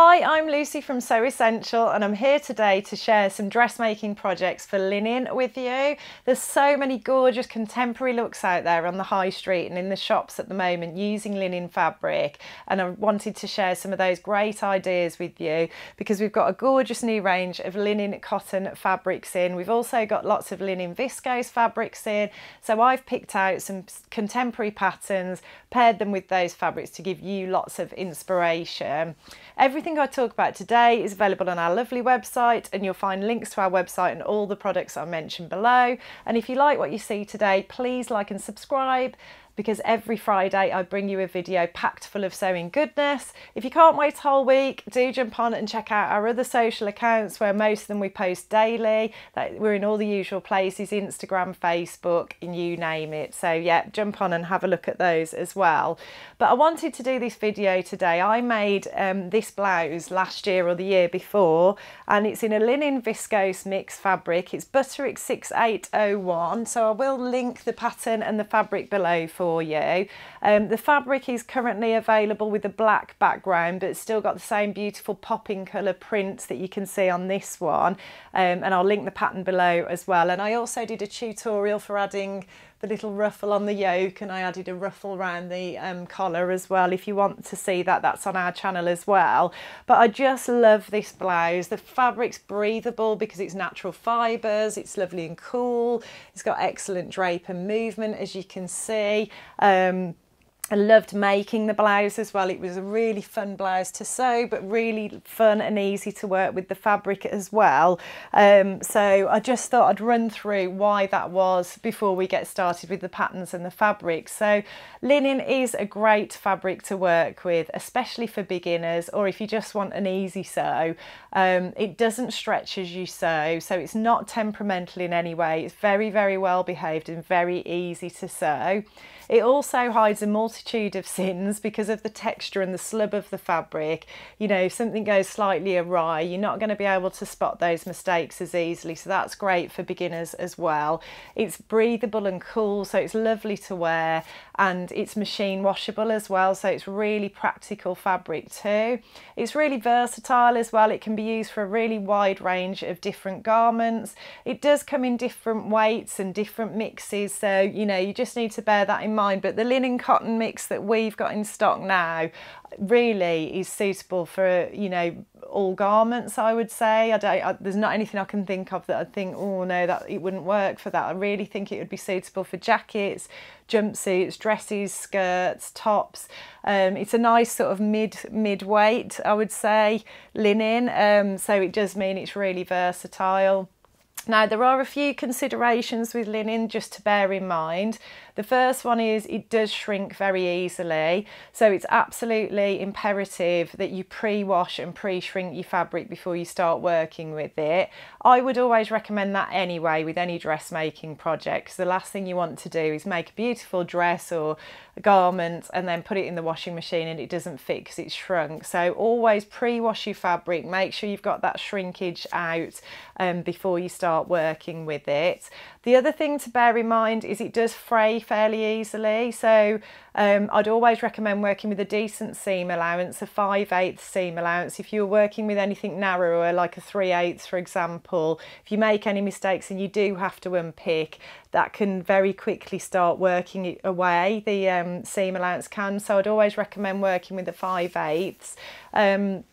Hi, I'm Lucy from Sew Essential and I'm here today to share some dressmaking projects for linen with you. There's so many gorgeous contemporary looks out there on the high street and in the shops at the moment using linen fabric and I wanted to share some of those great ideas with you because we've got a gorgeous new range of linen cotton fabrics in. We've also got lots of linen viscose fabrics in so I've picked out some contemporary patterns, paired them with those fabrics to give you lots of inspiration. Everything Everything I talk about today is available on our lovely website and you'll find links to our website and all the products I mentioned below. And if you like what you see today, please like and subscribe because every Friday I bring you a video packed full of sewing goodness. If you can't wait a whole week, do jump on and check out our other social accounts where most of them we post daily. We're in all the usual places, Instagram, Facebook, and you name it. So yeah, jump on and have a look at those as well. But I wanted to do this video today. I made um, this blouse last year or the year before, and it's in a linen viscose mix fabric. It's Butterick 6801. So I will link the pattern and the fabric below for for you. Um, the fabric is currently available with a black background but it's still got the same beautiful popping colour print that you can see on this one um, and I'll link the pattern below as well and I also did a tutorial for adding the little ruffle on the yoke and I added a ruffle around the um, collar as well. If you want to see that, that's on our channel as well. But I just love this blouse. The fabric's breathable because it's natural fibres. It's lovely and cool. It's got excellent drape and movement, as you can see. Um, I loved making the blouse as well. It was a really fun blouse to sew, but really fun and easy to work with the fabric as well. Um, so I just thought I'd run through why that was before we get started with the patterns and the fabric. So linen is a great fabric to work with, especially for beginners or if you just want an easy sew. Um, it doesn't stretch as you sew, so it's not temperamental in any way. It's very, very well behaved and very easy to sew. It also hides a multitude of sins because of the texture and the slub of the fabric. You know, if something goes slightly awry, you're not going to be able to spot those mistakes as easily. So that's great for beginners as well. It's breathable and cool, so it's lovely to wear and it's machine washable as well. So it's really practical fabric too. It's really versatile as well. It can be used for a really wide range of different garments. It does come in different weights and different mixes. So, you know, you just need to bear that in mind. But the linen cotton mix that we've got in stock now really is suitable for you know all garments I would say. I don't I, there's not anything I can think of that I think oh no that it wouldn't work for that. I really think it would be suitable for jackets jumpsuits dresses skirts tops. Um, it's a nice sort of mid mid weight I would say linen. Um, so it does mean it's really versatile. Now there are a few considerations with linen just to bear in mind the first one is it does shrink very easily. So it's absolutely imperative that you pre-wash and pre-shrink your fabric before you start working with it. I would always recommend that anyway with any dressmaking projects. The last thing you want to do is make a beautiful dress or a garment and then put it in the washing machine and it doesn't fit because it's shrunk. So always pre-wash your fabric, make sure you've got that shrinkage out um, before you start working with it. The other thing to bear in mind is it does fray fairly easily. So um, I'd always recommend working with a decent seam allowance, a 5 8 seam allowance. If you're working with anything narrower, like a 3 8 for example, if you make any mistakes and you do have to unpick, that can very quickly start working away, the um, seam allowance can. So I'd always recommend working with a 5 8 um,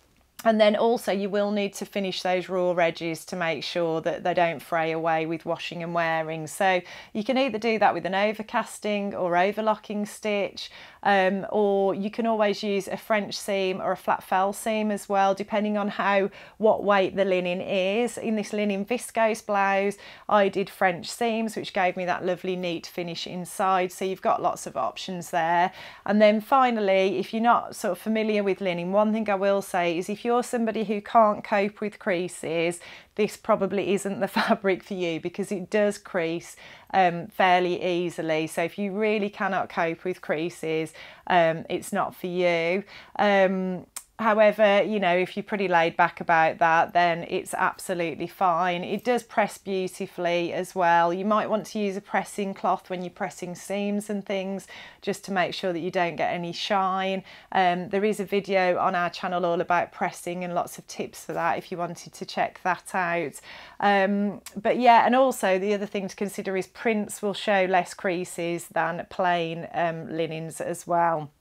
and then also you will need to finish those raw edges to make sure that they don't fray away with washing and wearing. So you can either do that with an overcasting or overlocking stitch um, or you can always use a French seam or a flat fell seam as well, depending on how what weight the linen is. In this linen viscose blouse, I did French seams, which gave me that lovely neat finish inside. So you've got lots of options there. And then finally, if you're not sort of familiar with linen, one thing I will say is if you're somebody who can't cope with creases, this probably isn't the fabric for you because it does crease um, fairly easily. So if you really cannot cope with creases, um, it's not for you. Um, However, you know, if you're pretty laid back about that, then it's absolutely fine. It does press beautifully as well. You might want to use a pressing cloth when you're pressing seams and things, just to make sure that you don't get any shine. Um, there is a video on our channel all about pressing and lots of tips for that if you wanted to check that out. Um, but yeah, and also the other thing to consider is prints will show less creases than plain um, linens as well.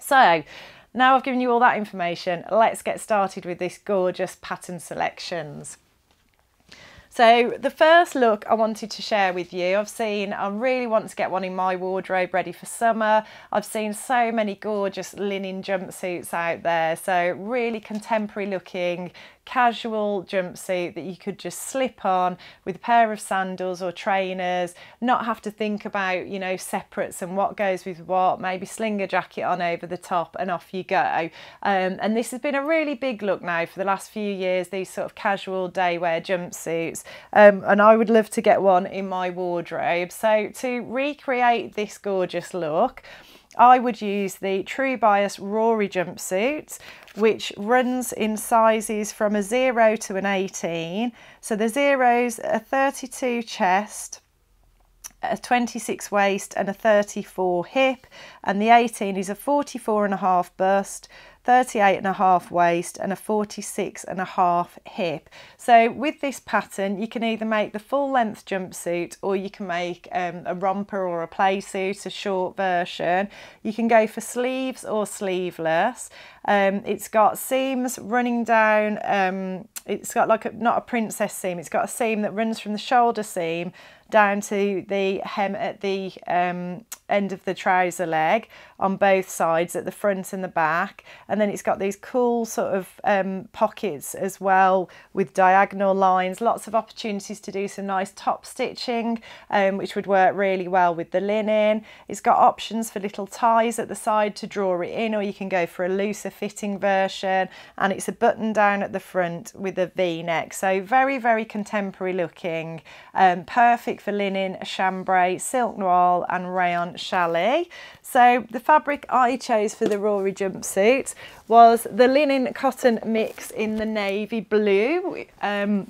So now I've given you all that information, let's get started with this gorgeous pattern selections. So the first look I wanted to share with you, I've seen, I really want to get one in my wardrobe ready for summer. I've seen so many gorgeous linen jumpsuits out there. So really contemporary looking, casual jumpsuit that you could just slip on with a pair of sandals or trainers, not have to think about, you know, separates and what goes with what, maybe sling a jacket on over the top and off you go. Um, and this has been a really big look now for the last few years, these sort of casual day wear jumpsuits. Um, and I would love to get one in my wardrobe. So to recreate this gorgeous look, I would use the True Bias Rory jumpsuit, which runs in sizes from a 0 to an 18. So the zeros a 32 chest, a 26 waist and a 34 hip and the 18 is a 44 and a half bust 38 and a half waist and a 46 and a half hip. So with this pattern, you can either make the full length jumpsuit or you can make um, a romper or a play suit, a short version. You can go for sleeves or sleeveless. Um, it's got seams running down, um, it's got like a, not a princess seam, it's got a seam that runs from the shoulder seam down to the hem at the um, end of the trouser leg on both sides at the front and the back. And then it's got these cool sort of um, pockets as well with diagonal lines. Lots of opportunities to do some nice top stitching um, which would work really well with the linen. It's got options for little ties at the side to draw it in or you can go for a looser fitting version. And it's a button down at the front with a v-neck so very very contemporary looking um, perfect for linen chambray silk noil and rayon challis so the fabric I chose for the Rory jumpsuit was the linen cotton mix in the navy blue um,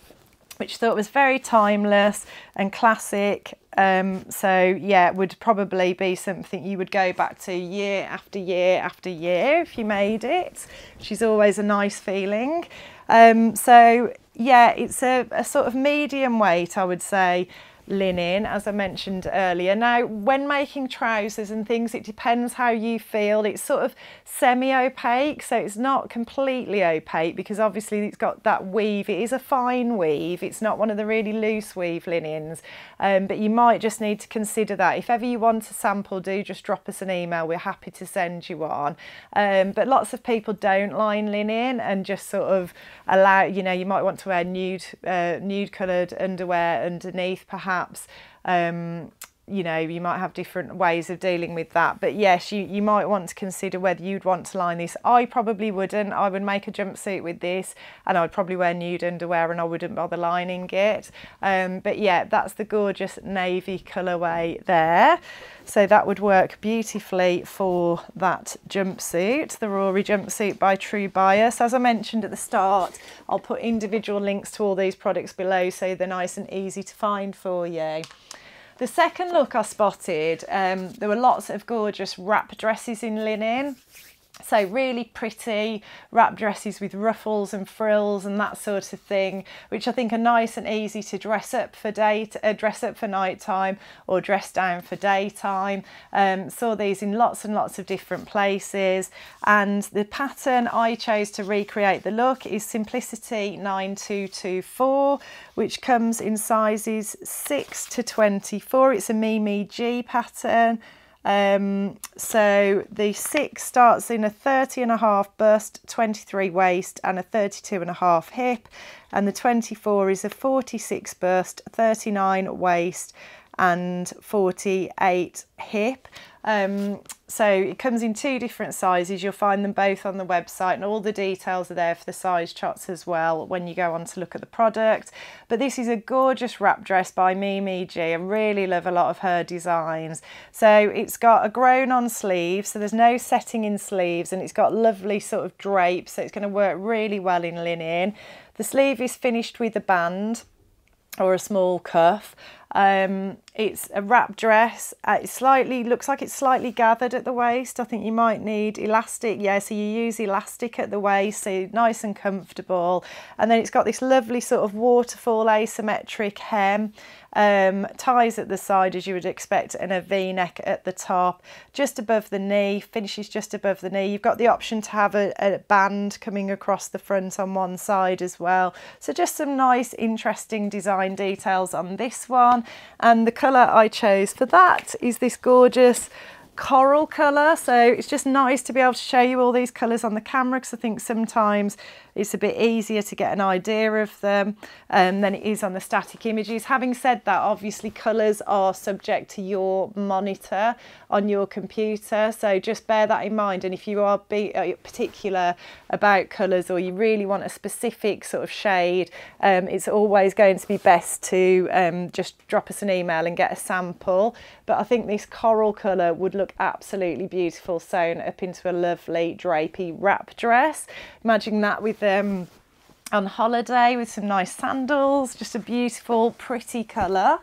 which I thought was very timeless and classic. Um, so yeah, it would probably be something you would go back to year after year after year if you made it, which is always a nice feeling. Um, so yeah, it's a, a sort of medium weight, I would say, linen, as I mentioned earlier. Now, when making trousers and things, it depends how you feel. It's sort of semi-opaque, so it's not completely opaque because obviously it's got that weave. It is a fine weave. It's not one of the really loose weave linens, um, but you might just need to consider that. If ever you want a sample, do just drop us an email. We're happy to send you one. Um, but lots of people don't line linen and just sort of allow, you know, you might want to wear nude, uh, nude coloured underwear underneath perhaps. Um, you know, you might have different ways of dealing with that. But yes, you, you might want to consider whether you'd want to line this. I probably wouldn't. I would make a jumpsuit with this and I'd probably wear nude underwear and I wouldn't bother lining it. Um, but yeah, that's the gorgeous navy colourway there. So that would work beautifully for that jumpsuit, the Rory jumpsuit by True Bias. As I mentioned at the start, I'll put individual links to all these products below so they're nice and easy to find for you. The second look I spotted, um, there were lots of gorgeous wrap dresses in linen. So really pretty wrap dresses with ruffles and frills and that sort of thing, which I think are nice and easy to dress up for day, uh, dress up for night time or dress down for daytime. Um, saw these in lots and lots of different places. And the pattern I chose to recreate the look is Simplicity 9224, which comes in sizes 6 to 24. It's a Mimi G pattern. Um, so the six starts in a 30 and a half bust, 23 waist and a 32 and a half hip. And the 24 is a 46 bust, 39 waist and 48 hip. Um, so it comes in two different sizes. You'll find them both on the website and all the details are there for the size charts as well when you go on to look at the product. But this is a gorgeous wrap dress by Mimi G. I really love a lot of her designs. So it's got a grown on sleeve, so there's no setting in sleeves and it's got lovely sort of drape, so it's going to work really well in linen. The sleeve is finished with a band or a small cuff um, it's a wrap dress. Uh, it slightly looks like it's slightly gathered at the waist. I think you might need elastic. Yeah, so you use elastic at the waist, so nice and comfortable. And then it's got this lovely sort of waterfall asymmetric hem. Um, ties at the side as you would expect and a v-neck at the top just above the knee finishes just above the knee you've got the option to have a, a band coming across the front on one side as well so just some nice interesting design details on this one and the colour I chose for that is this gorgeous coral colour. So it's just nice to be able to show you all these colours on the camera because I think sometimes it's a bit easier to get an idea of them um, than it is on the static images. Having said that, obviously colours are subject to your monitor on your computer, so just bear that in mind. And if you are be uh, particular about colours or you really want a specific sort of shade, um, it's always going to be best to um, just drop us an email and get a sample. But I think this coral colour would look absolutely beautiful sewn up into a lovely drapey wrap dress. Imagine that with um, on holiday with some nice sandals, just a beautiful, pretty colour.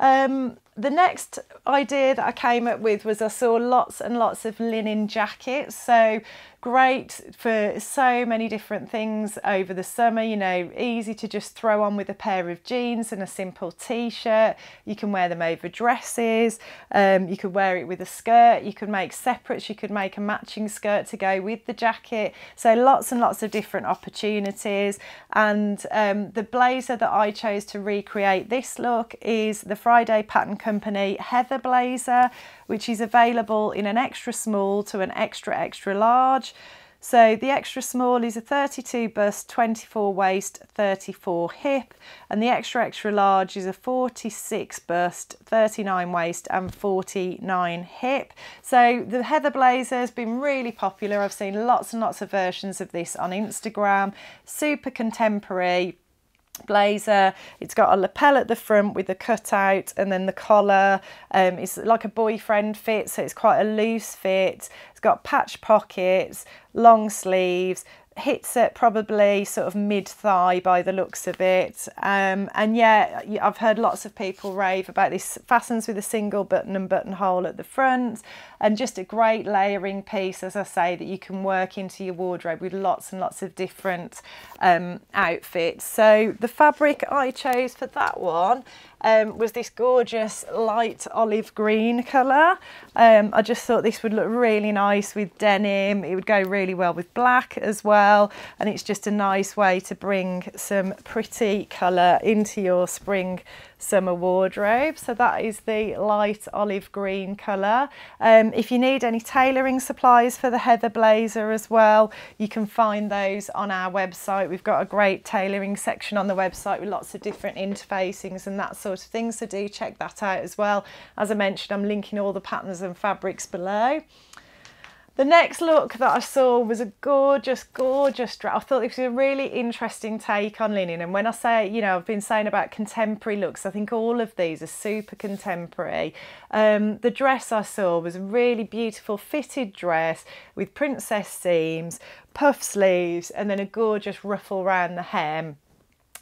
Um, the next idea that I came up with was I saw lots and lots of linen jackets. So great for so many different things over the summer, you know, easy to just throw on with a pair of jeans and a simple t-shirt. You can wear them over dresses, um, you could wear it with a skirt, you could make separates, you could make a matching skirt to go with the jacket. So lots and lots of different opportunities. And um, the blazer that I chose to recreate this look is the Friday Pattern Company Heather Blazer which is available in an extra small to an extra extra large. So the extra small is a 32 bust, 24 waist, 34 hip, and the extra extra large is a 46 bust, 39 waist, and 49 hip. So the Heather Blazer has been really popular. I've seen lots and lots of versions of this on Instagram. Super contemporary blazer. It's got a lapel at the front with the cutout and then the collar um, it's like a boyfriend fit so it's quite a loose fit. It's got patch pockets long sleeves hits at probably sort of mid thigh by the looks of it. Um, and yeah, I've heard lots of people rave about this. Fastens with a single button and buttonhole at the front, and just a great layering piece, as I say, that you can work into your wardrobe with lots and lots of different um, outfits. So the fabric I chose for that one um, was this gorgeous light olive green colour. Um, I just thought this would look really nice with denim. It would go really well with black as well. And it's just a nice way to bring some pretty colour into your spring summer wardrobe. So that is the light olive green colour. Um, if you need any tailoring supplies for the Heather Blazer as well, you can find those on our website. We've got a great tailoring section on the website with lots of different interfacings and that sort of thing. So do check that out as well. As I mentioned, I'm linking all the patterns and fabrics below. The next look that I saw was a gorgeous, gorgeous dress. I thought this was a really interesting take on linen. And when I say, you know, I've been saying about contemporary looks, I think all of these are super contemporary. Um, the dress I saw was a really beautiful fitted dress with princess seams, puff sleeves, and then a gorgeous ruffle around the hem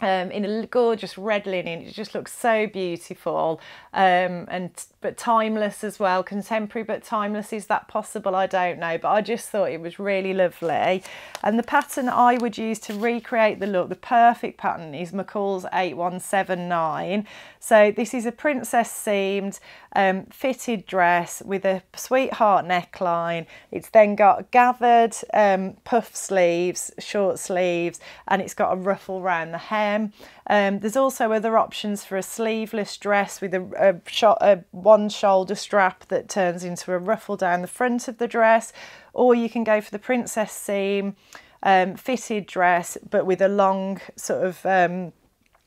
um, in a gorgeous red linen. It just looks so beautiful um, and but timeless as well. Contemporary but timeless. Is that possible? I don't know. But I just thought it was really lovely. And the pattern I would use to recreate the look, the perfect pattern is McCall's 8179. So this is a princess seamed um, fitted dress with a sweetheart neckline. It's then got gathered um, puff sleeves, short sleeves, and it's got a ruffle around the hem. Um, there's also other options for a sleeveless dress with a, a, a one shoulder strap that turns into a ruffle down the front of the dress, or you can go for the princess seam um, fitted dress, but with a long sort of um,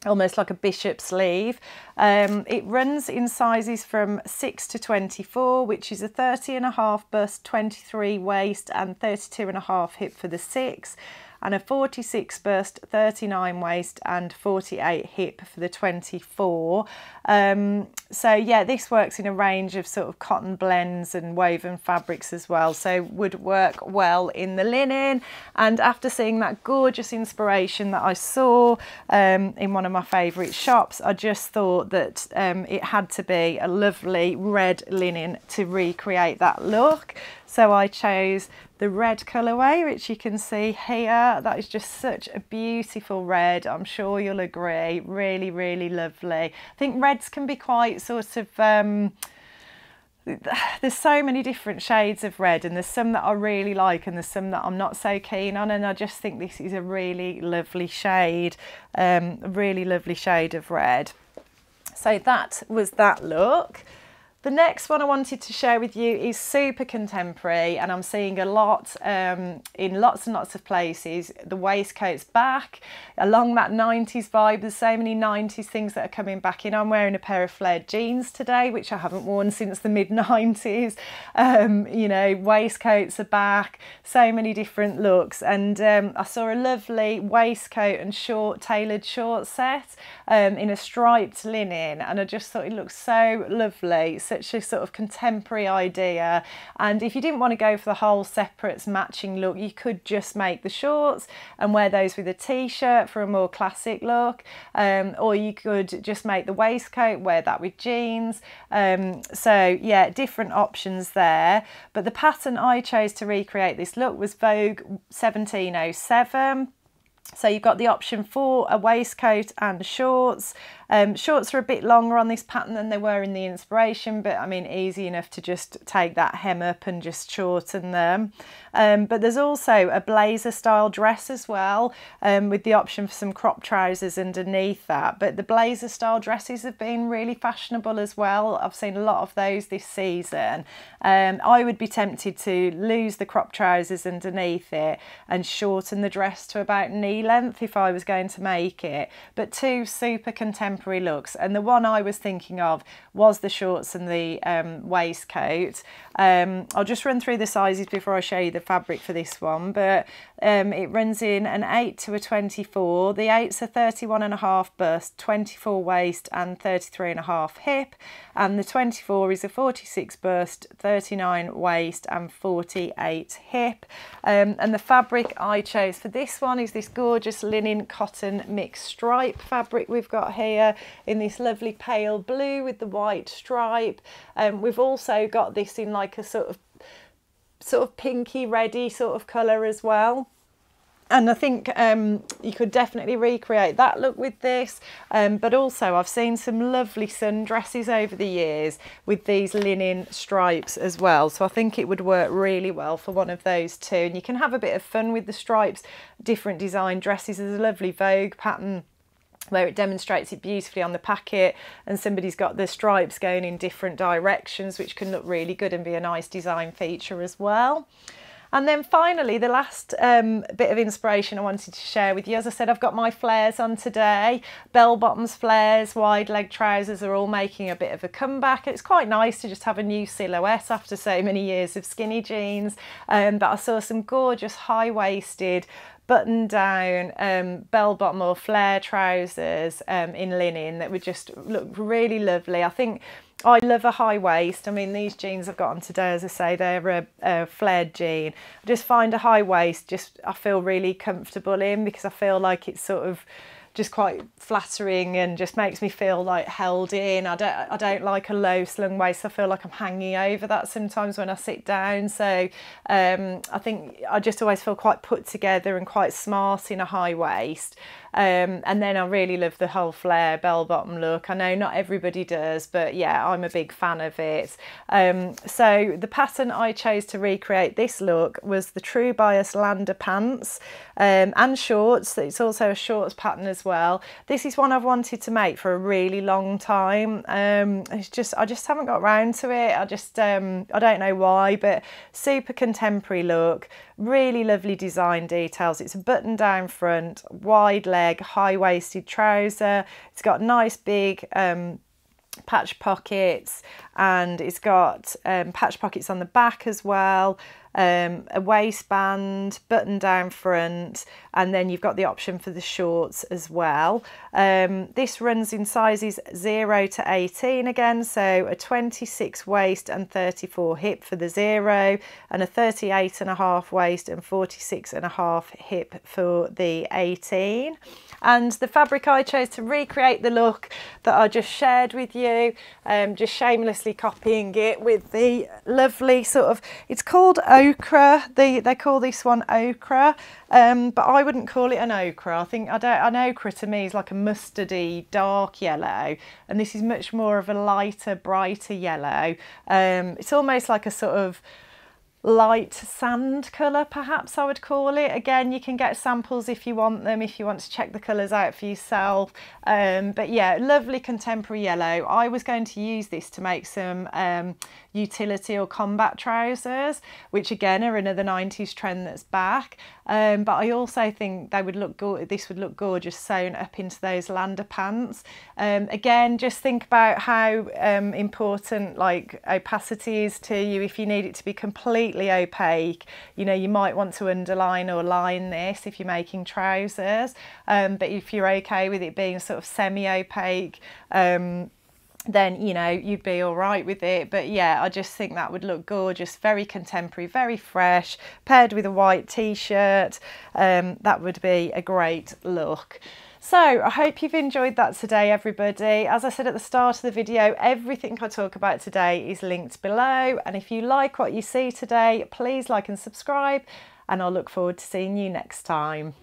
almost like a bishop sleeve. Um, it runs in sizes from 6 to 24, which is a 30 and a half bust, 23 waist and 32 and a half hip for the 6 and a 46 bust, 39 waist and 48 hip for the 24. Um, so yeah, this works in a range of sort of cotton blends and woven fabrics as well. So would work well in the linen. And after seeing that gorgeous inspiration that I saw um, in one of my favourite shops, I just thought that um, it had to be a lovely red linen to recreate that look. So I chose the red colourway, which you can see here. That is just such a beautiful red. I'm sure you'll agree. Really, really lovely. I think reds can be quite sort of... Um, there's so many different shades of red and there's some that I really like and there's some that I'm not so keen on and I just think this is a really lovely shade, um, really lovely shade of red. So that was that look. The next one I wanted to share with you is super contemporary and I'm seeing a lot um, in lots and lots of places. The waistcoat's back along that 90s vibe. There's so many 90s things that are coming back in. I'm wearing a pair of flared jeans today, which I haven't worn since the mid 90s. Um, you know, waistcoats are back, so many different looks. And um, I saw a lovely waistcoat and short tailored short set um, in a striped linen and I just thought it looked so lovely. So such a sort of contemporary idea. And if you didn't want to go for the whole separates matching look, you could just make the shorts and wear those with a t-shirt for a more classic look. Um, or you could just make the waistcoat, wear that with jeans. Um, so yeah, different options there. But the pattern I chose to recreate this look was Vogue 1707. So you've got the option for a waistcoat and shorts. Um, shorts are a bit longer on this pattern than they were in the inspiration, but I mean, easy enough to just take that hem up and just shorten them. Um, but there's also a blazer style dress as well, um, with the option for some crop trousers underneath that. But the blazer style dresses have been really fashionable as well. I've seen a lot of those this season. Um, I would be tempted to lose the crop trousers underneath it and shorten the dress to about knee length if I was going to make it. But two super contemporary contemporary looks. And the one I was thinking of was the shorts and the um, waistcoat. Um, I'll just run through the sizes before I show you the fabric for this one. But um, it runs in an 8 to a 24. The 8's a 31 and a half bust, 24 waist and 33 and a half hip. And the 24 is a 46 bust, 39 waist and 48 hip. Um, and the fabric I chose for this one is this gorgeous linen cotton mixed stripe fabric we've got here in this lovely pale blue with the white stripe. Um, we've also got this in like a sort of sort of pinky reddy sort of colour as well. And I think um, you could definitely recreate that look with this. Um, but also I've seen some lovely sundresses over the years with these linen stripes as well. So I think it would work really well for one of those too and you can have a bit of fun with the stripes. Different design dresses there's a lovely Vogue pattern where it demonstrates it beautifully on the packet and somebody's got the stripes going in different directions which can look really good and be a nice design feature as well. And then finally, the last um, bit of inspiration I wanted to share with you. As I said, I've got my flares on today. Bell bottoms, flares, wide leg trousers are all making a bit of a comeback. It's quite nice to just have a new silhouette after so many years of skinny jeans. Um, but I saw some gorgeous high-waisted button down um, bell bottom or flare trousers um, in linen that would just look really lovely. I think I love a high waist. I mean, these jeans I've got on today, as I say, they're a, a flared jean. I just find a high waist, just I feel really comfortable in because I feel like it's sort of just quite flattering and just makes me feel like held in. I don't I don't like a low slung waist. I feel like I'm hanging over that sometimes when I sit down. So um, I think I just always feel quite put together and quite smart in a high waist. Um, and then I really love the whole flare bell bottom look. I know not everybody does, but yeah, I'm a big fan of it. Um, so the pattern I chose to recreate this look was the True Bias Lander pants um, and shorts. It's also a shorts pattern as well. This is one I've wanted to make for a really long time. Um, it's just I just haven't got around to it. I just um, I don't know why, but super contemporary look, really lovely design details. It's a button down front, wide leg, high waisted trouser. It's got nice big um, patch pockets and it's got um, patch pockets on the back as well um, a waistband, button down front, and then you've got the option for the shorts as well. Um, this runs in sizes 0 to 18 again, so a 26 waist and 34 hip for the 0, and a 38 and a half waist and 46 and a half hip for the 18 and the fabric I chose to recreate the look that I just shared with you um, just shamelessly copying it with the lovely sort of it's called ochre the, they call this one ochre um, but I wouldn't call it an ochre I think I don't, an ochre to me is like a mustardy dark yellow and this is much more of a lighter brighter yellow um, it's almost like a sort of light sand colour perhaps I would call it. Again you can get samples if you want them, if you want to check the colours out for yourself. Um, but yeah, lovely contemporary yellow. I was going to use this to make some um, utility or combat trousers, which again are another 90s trend that's back. Um, but I also think they would look good. This would look gorgeous sewn up into those lander pants. Um, again, just think about how um, important like opacity is to you. If you need it to be completely opaque, you know, you might want to underline or line this if you're making trousers. Um, but if you're okay with it being sort of semi-opaque, um, then you know you'd be all right with it. But yeah I just think that would look gorgeous. Very contemporary very fresh paired with a white t-shirt. Um, that would be a great look. So I hope you've enjoyed that today everybody. As I said at the start of the video, everything I talk about today is linked below. And if you like what you see today, please like and subscribe. And I'll look forward to seeing you next time.